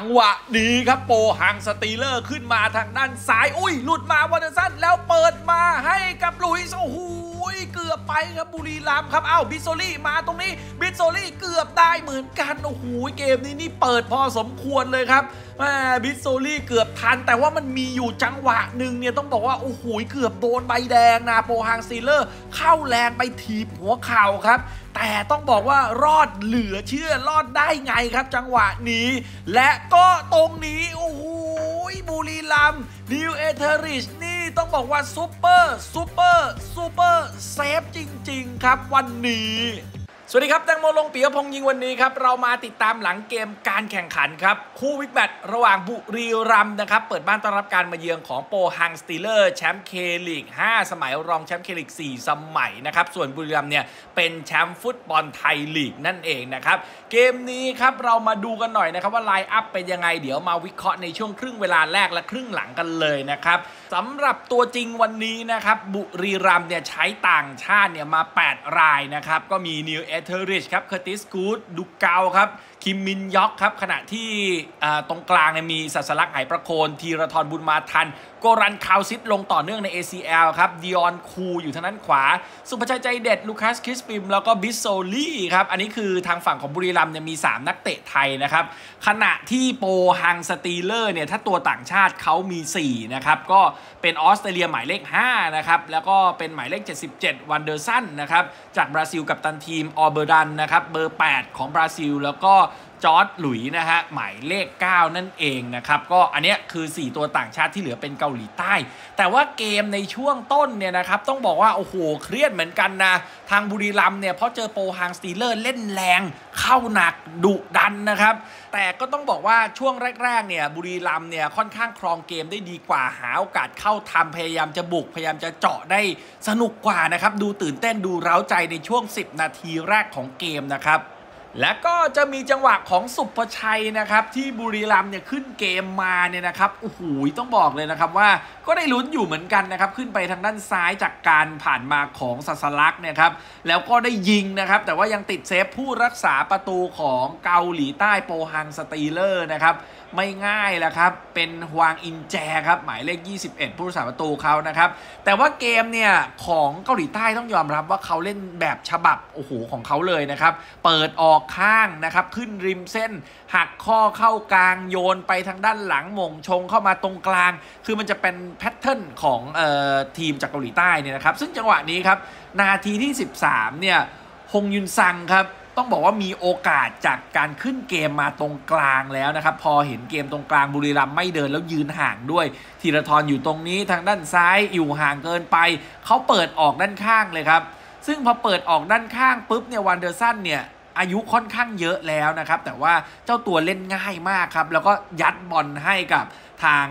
จังหวะดีครับโปฮัง Steelers ขึ้นมาทางด้านซ้าย อุ้ย หลุดมาวันเดอร์สันแล้วเปิดมาให้กับลุยส์โอ้โห ยเกือบไปครับบุรีรัมย์ครับอ้าวบิโซลี่มาตรงนี้บิโซลี่เกือบได้เหมือนกันโอ้โหเกมนี้นี่เปิดพอสมควรเลยครับแม่บิโซลี่เกือบทัน แต่ว่ามันมีอยู่จังหวะหนึ่งเนี่ยต้องบอกว่าโอ้โหเกือบโดนใบแดงนะโปฮัง Steelers เข้าแรงไปถีบหัวเข่าครับแต่ต้องบอกว่ารอดเหลือเชื่อรอดได้ไงครับจังหวะนี้ และก็ตรงนี้ โอ้โหบุรีรัมย์ Neil Etheridge นี่ ต้องบอกว่า super super super save จริง ๆ ครับวันนี้ สวัสดีครับแตงโมลงปิยะพงษ์ยิงวันนี้ครับ เรามาติดตามหลังเกมการแข่งขันครับ คู่ big match ระหว่างบุรีรัมย์นะครับ เปิดบ้านต้อนรับการมาเยือนของโปฮัง Steelers แชมป์ K League 5 สมัยรองแชมป์ K League 4 สมัยนะครับ ส่วนบุรีรัมย์เนี่ย เป็นแชมป์ฟุตบอลไทยลีกนั่นเองนะครับ เกมนี้ครับเรามาดูกันหน่อยนะครับว่า line up เป็นยังไงเดี๋ยวมาวิเคราะห์ในช่วงครึ่งเวลาแรกและครึ่งหลังกันเลยนะครับสำหรับตัวจริงวันนี้นะครับบุรีรัมย์เนี่ยใช้ต่างชาติเนี่ยมา 8 รายนะครับก็มีนีล เอเธอริดจ์ครับเคอร์ติสกู๊ดดูกัลล์ครับ คิมมินยอกครับ ขณะที่ตรงกลางเนี่ยมีสัสลักไหประโคนทีรทรบุญมาทันโกรันคาวซิตลงต่อเนื่องใน ACL ครับดิออนคูลส์อยู่ทางด้านขวา ศุภชัยใจเด็ดลูคัสคริสปิม แล้วก็บิสโซลี่ครับ อันนี้คือทางฝั่งของบุรีรัมย์เนี่ยมี 3 นักเตะไทยนะครับ ขณะที่โปฮังสตีเลอร์เนี่ยถ้าตัวต่างชาติเขามี 4 นะครับ ก็เป็นออสเตรเลียหมายเลข 5 นะครับ แล้วก็เป็นหมายเลข 77 วันเดอร์สันนะครับ จากบราซิลกัปตันทีมโอเบอร์ดานนะครับเบอร์ 8 ของบราซิล แล้วก็ จอร์จ หลุยส์นะฮะหมายเลข 9 นั่นเองนะครับก็อันนี้คือ 4 ตัวต่างชาติที่เหลือเป็นเกาหลีใต้ แต่ว่าเกมในช่วงต้นเนี่ยนะครับต้องบอกว่า โอ้โห เครียดเหมือนกันนะ ทางบุรีรัมเนี่ยเพราะเจอโปฮังสตีเลอร์เล่นแรงเข้าหนักดุดันนะครับ แต่ก็ต้องบอกว่าช่วงแรกๆเนี่ยบุรีรัมเนี่ยค่อนข้างครองเกมได้ดีกว่าหาโอกาสเข้าทำพยายามจะบุกพยายามจะเจาะได้สนุกกว่านะครับดูตื่นเต้นดูเร้าใจในช่วง 10 นาทีแรกของเกมนะครับ และก็จะมีจังหวะของสุภชัยนะครับ ที่บุรีรัมย์เนี่ยขึ้นเกมมาเนี่ยนะครับโอ้โหต้องบอกเลยนะครับว่าก็ได้ลุ้นอยู่เหมือนกันนะครับ ขึ้นไปทางด้านซ้ายจากการผ่านมาของสัสลักเนี่ยครับ แล้วก็ได้ยิงนะครับ แต่ว่ายังติดเซฟผู้รักษาประตูของเกาหลีใต้โปฮังสตีเลอร์นะครับไม่ง่ายแหละครับ เป็นฮวางอินแจครับ หมายเลข 21 ผู้รักษาประตูเขานะครับ แต่ว่าเกมเนี่ย ของเกาหลีใต้ต้องยอมรับว่าเขาเล่นแบบฉบับ โอ้โห ของเขาเลยนะครับ เปิดออกข้างนะครับ ขึ้นริมเส้น หักข้อเข้ากลางโยนไปทางด้านหลังโหม่งชงเข้ามาตรงกลาง คือมันจะเป็น pattern ของเอ่อทีมจากเกาหลีใต้เนี่ยนะครับ ซึ่งจังหวะนี้ครับ นาทีที่ 13 เนี่ยฮงยุนซังครับ ต้องบอกว่ามีโอกาสจากการขึ้นเกมมาตรงกลางแล้วนะครับ พอเห็นเกมตรงกลางบุรีรัมย์ไม่เดินแล้วยืนห่างด้วยธีราทรอยู่ตรงนี้ทางด้านซ้ายอยู่ห่างเกินไป เขาเปิดออกด้านข้างเลยครับ ซึ่งพอเปิดออกด้านข้างปุ๊บเนี่ยวันเดอร์สันเนี่ยอายุค่อนข้างเยอะแล้วนะครับ แต่ว่าเจ้าตัวเล่นง่ายมากครับ แล้วก็ยัดบอลให้กับทาง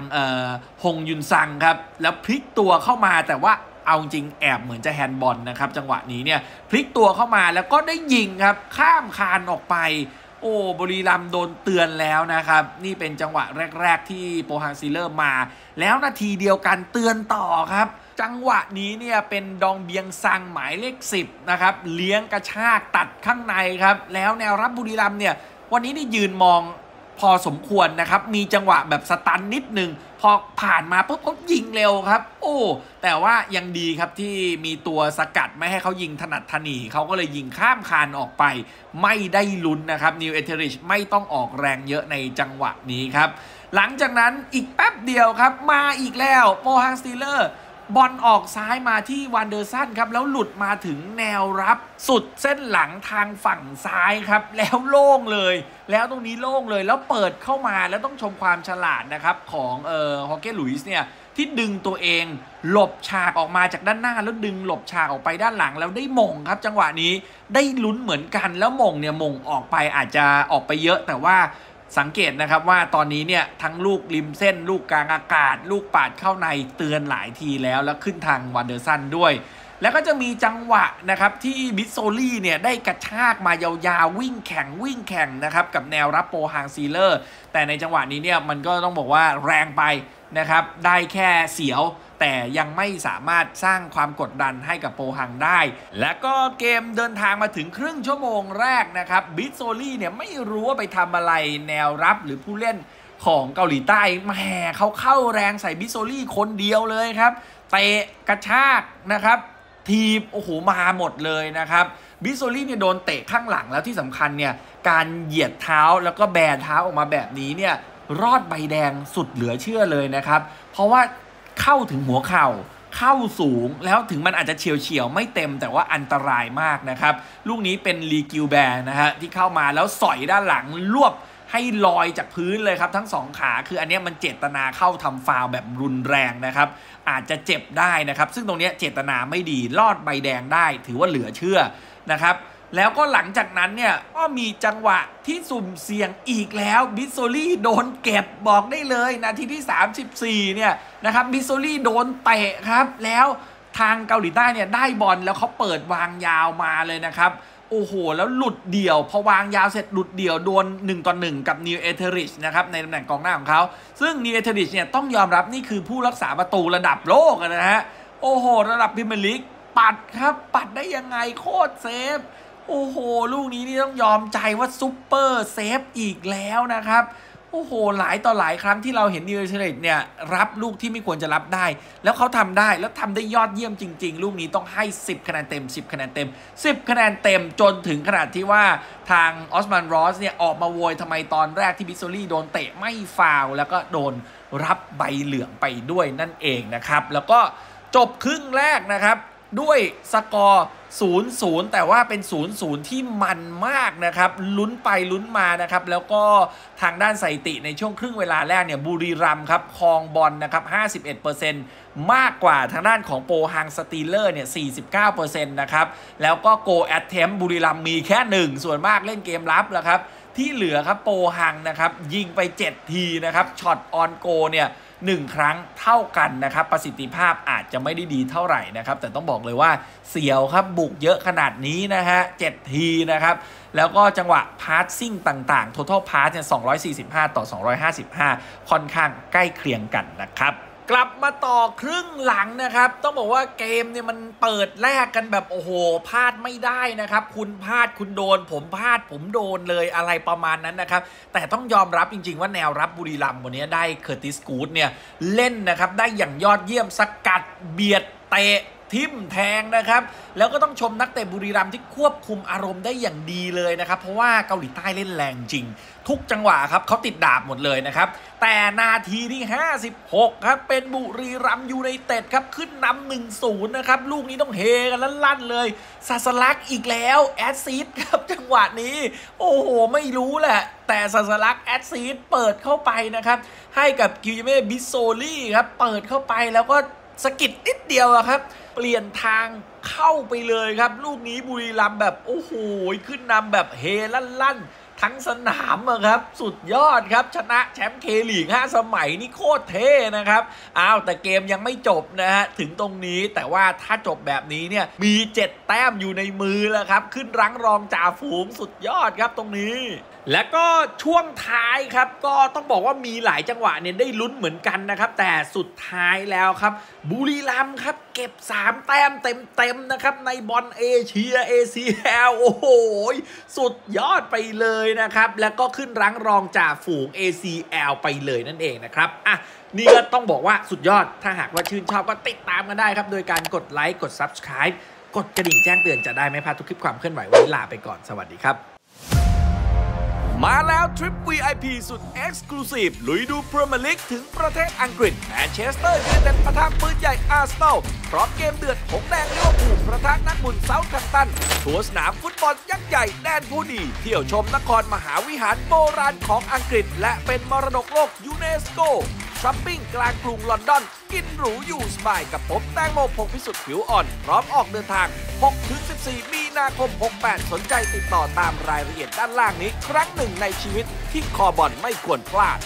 ฮงยุนซังครับ แล้วพลิกตัวเข้ามาแต่ว่า เอาจริงแอบเหมือนจะแฮนด์บอลนะครับ จังหวะนี้เนี่ยพลิกตัวเข้ามาแล้วก็ได้ยิงครับ ข้ามคานออกไป โอ้บุรีรัมย์โดนเตือนแล้วนะครับ นี่เป็นจังหวะแรก ๆ ที่โปฮังสตีลเลอร์สมา แล้วนาทีเดียวกันเตือนต่อครับจังหวะนี้เนี่ยเป็นดองเบียงซังหมายเลข 10 นะครับ เลี้ยงกระชากตัดข้างในครับ แล้วแนวรับบุรีรัมย์เนี่ย วันนี้นี่ยืนมอง พอสมควรนะครับ มีจังหวะแบบ stun นิดนึง พอผ่านมาปุ๊บเขายิงเร็วครับ โอ้ แต่ว่ายังดีครับที่มีตัวสกัดไม่ให้เขายิงถนัดถนีเขาก็เลยยิงข้ามคานออกไป ไม่ได้ลุ้นนะครับนีล เอเธอริดจ์ไม่ต้องออกแรงเยอะในจังหวะนี้ครับ หลังจากนั้นอีกแป๊บเดียวครับ มาอีกแล้วโปฮังสตีลเลอร์ส บอลออกซ้ายมาที่วันเดอร์สันครับ แล้วหลุดมาถึงแนวรับ สุดเส้นหลังทางฝั่งซ้ายครับ แล้วโล่งเลย แล้วตรงนี้โล่งเลยแล้วเปิดเข้ามาแล้วต้องชมความฉลาดนะครับ ของเอ่อฮอร์เก้ลุยส์เนี่ย ที่ดึงตัวเอง หลบฉากออกมาจากด้านหน้า แล้วดึงหลบฉากออกไปด้านหลังแล้วได้โหม่งครับจังหวะนี้ได้ลุ้นเหมือนกันแล้วโหม่งเนี่ยโหม่งออกไปอาจจะออกไปเยอะแต่ว่า สังเกตนะครับว่าตอนนี้เนี่ยทั้งลูกริมเส้น ลูกกลางอากาศ ลูกปาดเข้าในเตือนหลายทีแล้ว แล้วขึ้นทางวันเดอร์สันด้วย แล้วก็จะมีจังหวะนะครับที่บิสโซลี่เนี่ยได้กระชากมายาวๆ วิ่งแข่งวิ่งแข่งนะครับกับแนวรับโปฮังสตีลเลอร์ส แต่ในจังหวะนี้เนี่ยมันก็ต้องบอกว่าแรงไปนะครับได้แค่เสียวแต่ยังไม่สามารถสร้างความกดดันให้กับโปฮังได้ และก็เกมเดินทางมาถึงครึ่งชั่วโมงแรกนะครับบิสโซลี่เนี่ยไม่รู้ว่าไปทำอะไรแนวรับหรือผู้เล่นของเกาหลีใต้แหมเขาเข้าแรงใส่บิสโซลี่คนเดียวเลยครับเตะกระชากนะครับ ถีบโอ้โหมาหมดเลยนะครับบิสโซลี่เนี่ยโดนเตะข้างหลังแล้วที่สำคัญเนี่ยการเหยียดเท้าแล้วก็แบนเท้าออกมาแบบนี้เนี่ยรอดใบแดงสุดเหลือเชื่อเลยนะครับ เพราะว่าเข้าถึงหัวเข่าเข้าสูงแล้วถึงมันอาจจะเฉี่ยวเฉี่ยวๆไม่เต็มแต่ว่าอันตรายมากนะครับ ลูกนี้เป็นลีกิวแบร์นะฮะที่เข้ามาแล้วสอยด้านหลังรวบ ให้ลอยจากพื้นเลยครับทั้งสองขาคืออันนี้มันเจตนาเข้าทำฟาวล์แบบรุนแรงนะครับอาจจะเจ็บได้นะครับซึ่งตรงนี้เจตนาไม่ดีรอดใบแดงได้ ถือว่าเหลือเชื่อนะครับแล้วก็หลังจากนั้นเนี่ยก็มีจังหวะที่สุ่มเสี่ยงอีกแล้วบิสโซลี่โดนเก็บบอกได้เลยนาทีที่ 34เนี่ยนะครับบิสโซลี่โดนเตะครับแล้วทางเกาหลีใต้เนี่ยได้บอลแล้วเขาเปิดวางยาวมาเลยนะครับ โอ้โห แล้วหลุดเดี่ยว พอวางยาวเสร็จหลุดเดี่ยวโดน1ต่อ1กับนีล เอเธอริดจ์นะครับ ในตำแหน่งกองหน้าของเขา ซึ่งนีล เอเธอริดจ์เนี่ยต้องยอมรับนี่คือผู้รักษาประตูระดับโลกนะฮะ โอ้โห ระดับพรีเมียร์ลีกปัดครับ ปัดได้ยังไงโคตร save โอ้โห ลูกนี้นี่ต้องยอมใจว่า super save อีกแล้วนะครับ โอ้โห หลายต่อหลายครั้งที่เราเห็นนิวเทเรตเนี่ย รับลูกที่ไม่ควรจะรับได้ แล้วเขาทำได้แล้วทำได้ยอดเยี่ยมจริง ๆ ลูกนี้ต้องให้ 10 คะแนนเต็ม 10 คะแนนเต็ม 10 คะแนนเต็มจนถึงขนาดที่ว่าทางออสมาร์ ลอสเนี่ย ออกมาโวยทำไมตอนแรกที่บิสโซลี่โดนเตะไม่ฟาวล์แล้วก็โดนรับใบเหลืองไปด้วยนั่นเองนะครับ แล้วก็จบครึ่งแรกนะครับ ด้วยสกอร์0-0 แต่ว่าเป็น 0-0 ที่มันมากนะครับ ลุ้นไปลุ้นมานะครับ แล้วก็ทางด้านสถิติในช่วงครึ่งเวลาแรกเนี่ยบุรีรัมย์ครับครองบอลนะครับ 51%มากกว่าทางด้านของโปฮังสตีลเลอร์สเนี่ย 49%นะครับ แล้วก็ goal attempt บุรีรัมย์มีแค่ 1 ส่วนมากเล่นเกมรับแล้วครับ ที่เหลือครับโปฮังนะครับ ยิงไป 7 ทีนะครับ shot on goal เนี่ย หนึ่งครั้งเท่ากันนะครับ ประสิทธิภาพอาจจะไม่ได้ดีเท่าไหร่นะครับ แต่ต้องบอกเลยว่าเสียวครับบุกเยอะขนาดนี้นะฮะ7ทีนะครับ แล้วก็จังหวะ passing ต่างๆ total pass เนี่ย245 ต่อ 255 ค่อนข้างใกล้เคียงกันนะครับ กลับมาต่อครึ่งหลังนะครับ ต้องบอกว่าเกมเนี่ยมันเปิดแรกกันแบบโอ้โหพลาดไม่ได้นะครับ คุณพลาดคุณโดน ผมพลาดผมโดนเลยอะไรประมาณนั้นนะครับ แต่ต้องยอมรับจริง ๆ ว่าแนวรับบุรีรัมย์วันนี้ได้เคอร์ติสกูดเนี่ยเล่นนะครับ ได้อย่างยอดเยี่ยมสกัดเบียดเตะ ทิมแทงนะครับ แล้วก็ต้องชมนักเตะบุรีรัมย์ที่ควบคุมอารมณ์ได้อย่างดีเลยนะครับ เพราะว่าเกาหลีใต้เล่นแรงจริง ทุกจังหวะครับเขาติดดาบหมดเลยนะครับ แต่นาทีที่ 56 ครับ เป็นบุรีรัมย์ยูไนเต็ดครับ ขึ้นนำหนึ่งศูนย์นะครับ ลูกนี้ต้องเฮกันลั่นๆเลยศศลักษณ์อีกแล้ว assist ครับจังหวะนี้ โอ้โห ไม่รู้แหละแต่ศศลักษณ์ assist เปิดเข้าไปนะครับ ให้กับกิวเมบิโซลี่ครับ เปิดเข้าไปแล้วก็ สะกิดนิดเดียวอะครับ เปลี่ยนทางเข้าไปเลยครับ ลูกนี้บุรีรัมย์แบบ โอ้โห ขึ้นนำแบบเฮลั่นๆ ทั้งสนามอะครับ สุดยอดครับ ชนะแชมป์เคลีก5สมัยนี่โคตรเท่นะครับ อ้าวแต่เกมยังไม่จบนะฮะ ถึงตรงนี้แต่ว่าถ้าจบแบบนี้เนี่ย มี 7 แต้มอยู่ในมือแล้วครับ ขึ้นรั้งรองจ่าฝูงสุดยอดครับตรงนี้และก็ช่วงท้ายครับก็ต้องบอกว่ามีหลายจังหวะเนี่ยได้ลุ้นเหมือนกันนะครับ แต่สุดท้ายแล้วครับ บุรีรัมย์ครับ เก็บ 3 แต้มเต็มๆนะครับ ในบอลเอเชีย ACL โอ้โหสุดยอดไปเลยนะครับ แล้วก็ขึ้นรั้งรองจ่าฝูง ACL ไปเลยนั่นเองนะครับอะนี่ก็ต้องบอกว่าสุดยอดถ้าหากว่าชื่นชอบก็ติดตามกันได้ครับ โดยการกดไลค์กด Subscribe กดกระดิ่งแจ้งเตือนจะได้ไม่พลาดทุกคลิปความเคลื่อนไหววันนี้ลาไปก่อนสวัสดีครับ มาแล้วทริป VIP สุด Exclusive ลุยดูพรีเมียร์ลีกถึงประเทศอังกฤษแมนเชสเตอร์ยูไนเต็ดปะทะปืนใหญ่อาร์เซนอลพร้อมเกมเดือดหงส์แดงลิเวอร์พูลปะทะนักบุญเซาท์แฮมป์ตันทัวร์สนามฟุตบอลยักษ์ใหญ่แดนผู้ดี เที่ยวชมนครมหาวิหารโบราณของอังกฤษ และเป็นมรดกโลกยูเนสโก ช้อปปิ้งกลางกรุงลอนดอน กินหรูอยู่สบายกับผมแตงโมพงพิสุทธิ์ผิวอ่อน พร้อมออกเดินทาง 6-14 มีนาคม 68 สนใจติดต่อตามรายละเอียดด้านล่างนี้ ครั้งหนึ่งในชีวิตที่คอบอลไม่ควรพลาด